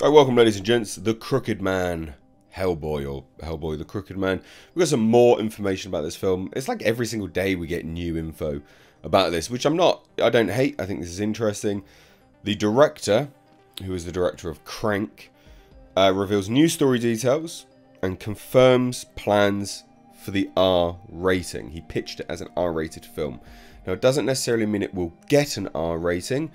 Right, welcome ladies and gents, The Crooked Man, Hellboy, or Hellboy the Crooked Man. We've got some more information about this film. It's like every single day we get new info about this, which I'm not, I don't hate, I think this is interesting. The director, who is the director of Crank, uh, reveals new story details and confirms plans for the R rating. He pitched it as an R rated film. Now, it doesn't necessarily mean it will get an R rating.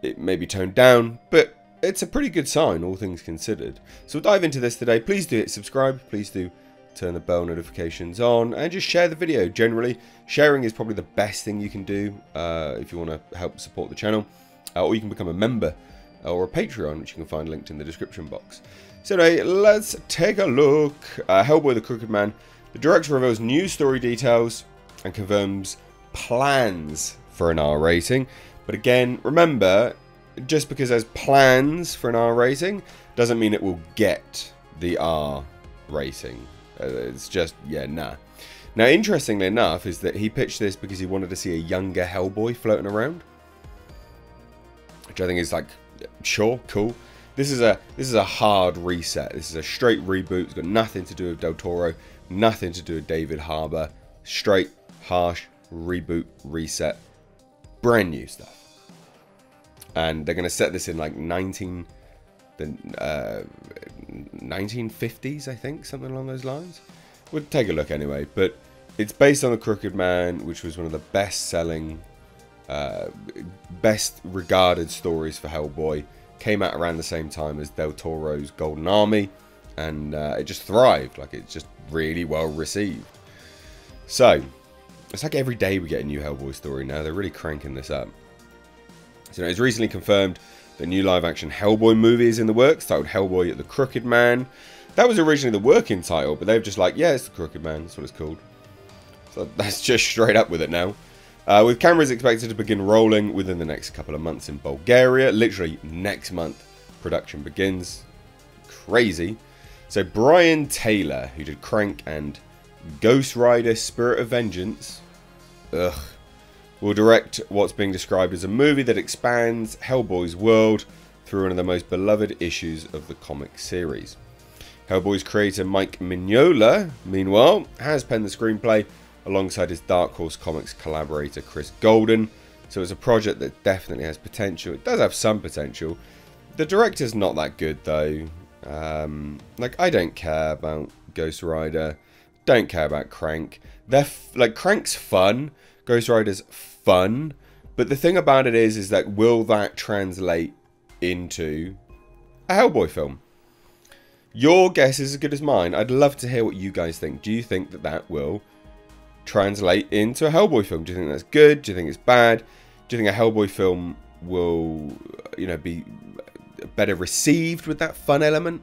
It may be toned down, but it's a pretty good sign, all things considered. So we'll dive into this today. Please do hit subscribe. Please do turn the bell notifications on and just share the video. Generally, sharing is probably the best thing you can do uh, if you want to help support the channel. Uh, or you can become a member uh, or a Patreon, which you can find linked in the description box. So anyway, let's take a look. Uh, Hellboy the Crooked Man. The director reveals new story details and confirms plans for an R rating. But again, remember, just because there's plans for an R rating doesn't mean it will get the R rating. Uh, it's just, yeah, nah. Now, interestingly enough, is that he pitched this because he wanted to see a younger Hellboy floating around. Which I think is like, sure, cool. This is a this is a hard reset. This is a straight reboot. It's got nothing to do with Del Toro, nothing to do with David Harbour. Straight, harsh reboot, reset, brand new stuff and they're going to set this in like 19 the uh, 1950s I think something along those lines. We'll take a look anyway but it's based on the Crooked Man which was one of the best selling uh, best regarded stories for Hellboy. Came out around the same time as Del Toro's Golden Army and uh, it just thrived. Like it's just really well received. So it's like every day we get a new Hellboy story now. They're really cranking this up so it's recently confirmed the new live-action Hellboy movie is in the works, titled Hellboy the Crooked Man. That was originally the working title, but they've just like, yeah, it's the Crooked Man, that's what it's called. So that's just straight up with it now. Uh, with cameras expected to begin rolling within the next couple of months in Bulgaria. Literally next month, production begins. Crazy. So Brian Taylor, who did Crank and Ghost Rider Spirit of Vengeance. Ugh will direct what's being described as a movie that expands Hellboy's world through one of the most beloved issues of the comic series. Hellboy's creator Mike Mignola, meanwhile, has penned the screenplay alongside his Dark Horse Comics collaborator Chris Golden, so it's a project that definitely has potential. It does have some potential. The director's not that good though. Um, like I don't care about Ghost Rider, don't care about Crank. They're like Crank's fun, Ghost Rider's fun, but the thing about it is, is that will that translate into a Hellboy film? Your guess is as good as mine. I'd love to hear what you guys think. Do you think that that will translate into a Hellboy film? Do you think that's good? Do you think it's bad? Do you think a Hellboy film will, you know, be better received with that fun element?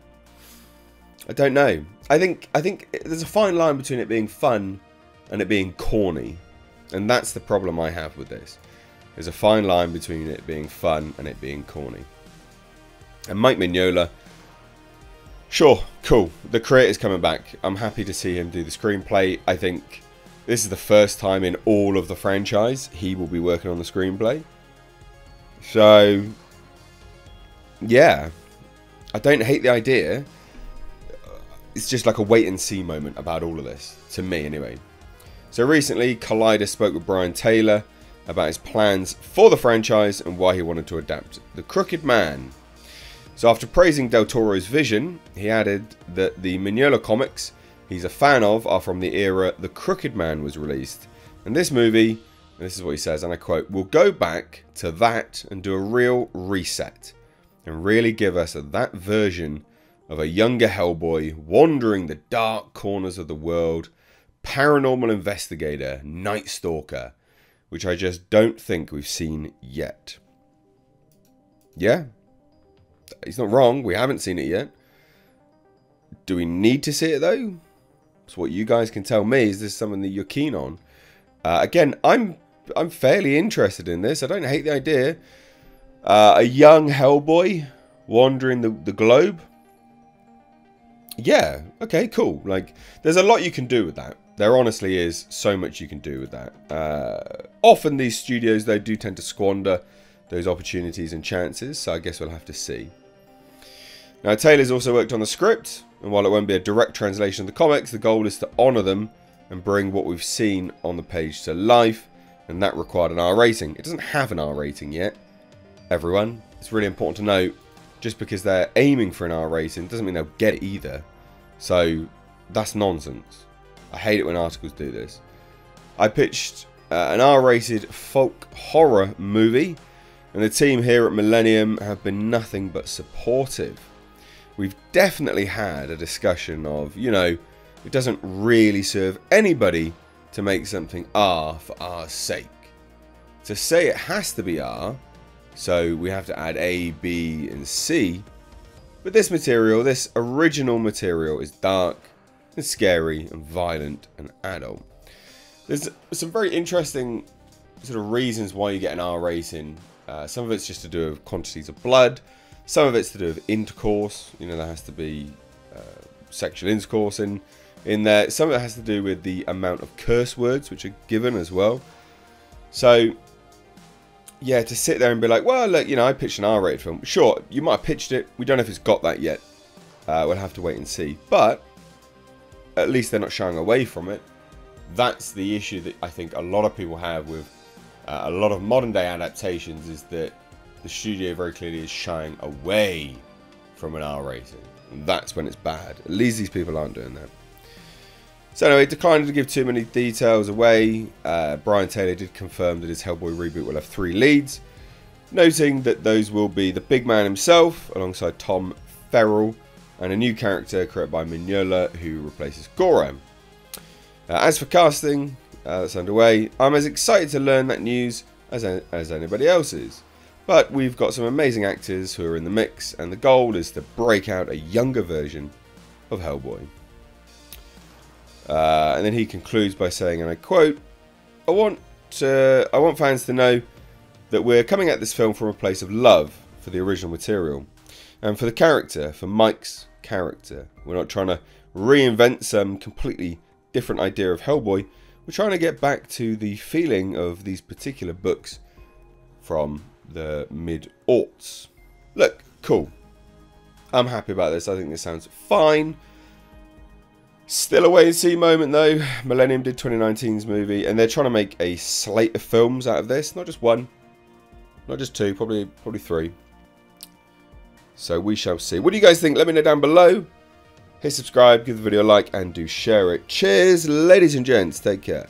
I don't know. I think I think there's a fine line between it being fun and it being corny. And that's the problem I have with this. There's a fine line between it being fun and it being corny. And Mike Mignola, sure, cool. The creator's coming back. I'm happy to see him do the screenplay. I think this is the first time in all of the franchise he will be working on the screenplay. So, yeah. I don't hate the idea. It's just like a wait and see moment about all of this. To me, anyway. So recently, Collider spoke with Brian Taylor about his plans for the franchise and why he wanted to adapt The Crooked Man. So after praising Del Toro's vision, he added that the Mignola comics he's a fan of are from the era The Crooked Man was released. And this movie, and this is what he says, and I quote, will go back to that and do a real reset and really give us that version of a younger Hellboy wandering the dark corners of the world paranormal investigator, Night Stalker, which I just don't think we've seen yet. Yeah, he's not wrong. We haven't seen it yet. Do we need to see it though? So what you guys can tell me is this something that you're keen on. Uh, again, I'm I'm fairly interested in this. I don't hate the idea. Uh, a young Hellboy wandering the, the globe. Yeah, okay, cool. Like, there's a lot you can do with that. There honestly is so much you can do with that. Uh, often these studios, they do tend to squander those opportunities and chances, so I guess we'll have to see. Now, Taylor's also worked on the script, and while it won't be a direct translation of the comics, the goal is to honour them and bring what we've seen on the page to life, and that required an R rating. It doesn't have an R rating yet, everyone. It's really important to note, just because they're aiming for an R rating doesn't mean they'll get it either. So, that's nonsense. I hate it when articles do this. I pitched uh, an R-rated folk horror movie, and the team here at Millennium have been nothing but supportive. We've definitely had a discussion of, you know, it doesn't really serve anybody to make something R for R's sake. To say it has to be R, so we have to add A, B, and C. But this material, this original material, is dark and scary and violent and adult. There's some very interesting sort of reasons why you get an R rating. Uh, some of it's just to do with quantities of blood. Some of it's to do with intercourse. You know, there has to be uh, sexual intercourse in in there. Some of it has to do with the amount of curse words which are given as well. So, yeah, to sit there and be like, well, look, you know, I pitched an R-rated film. Sure, you might have pitched it. We don't know if it's got that yet. Uh, we'll have to wait and see. But at least they're not shying away from it. That's the issue that I think a lot of people have with uh, a lot of modern day adaptations is that the studio very clearly is shying away from an R rating. And that's when it's bad. At least these people aren't doing that. So anyway, declining to give too many details away, uh, Brian Taylor did confirm that his Hellboy reboot will have three leads, noting that those will be the big man himself, alongside Tom Ferrell, and a new character created by Mignola who replaces Goram. Uh, as for casting, uh, that's underway. I'm as excited to learn that news as, as anybody else is. But we've got some amazing actors who are in the mix, and the goal is to break out a younger version of Hellboy. Uh, and then he concludes by saying, and I quote, I want, I want fans to know that we're coming at this film from a place of love for the original material and for the character, for Mike's character. We're not trying to reinvent some completely different idea of Hellboy. We're trying to get back to the feeling of these particular books from the mid aughts. Look, cool. I'm happy about this. I think this sounds fine. Still a wait and see moment though. Millennium did 2019's movie, and they're trying to make a slate of films out of this. Not just one, not just two, probably probably three. So we shall see. What do you guys think? Let me know down below. Hit subscribe, give the video a like, and do share it. Cheers, ladies and gents. Take care.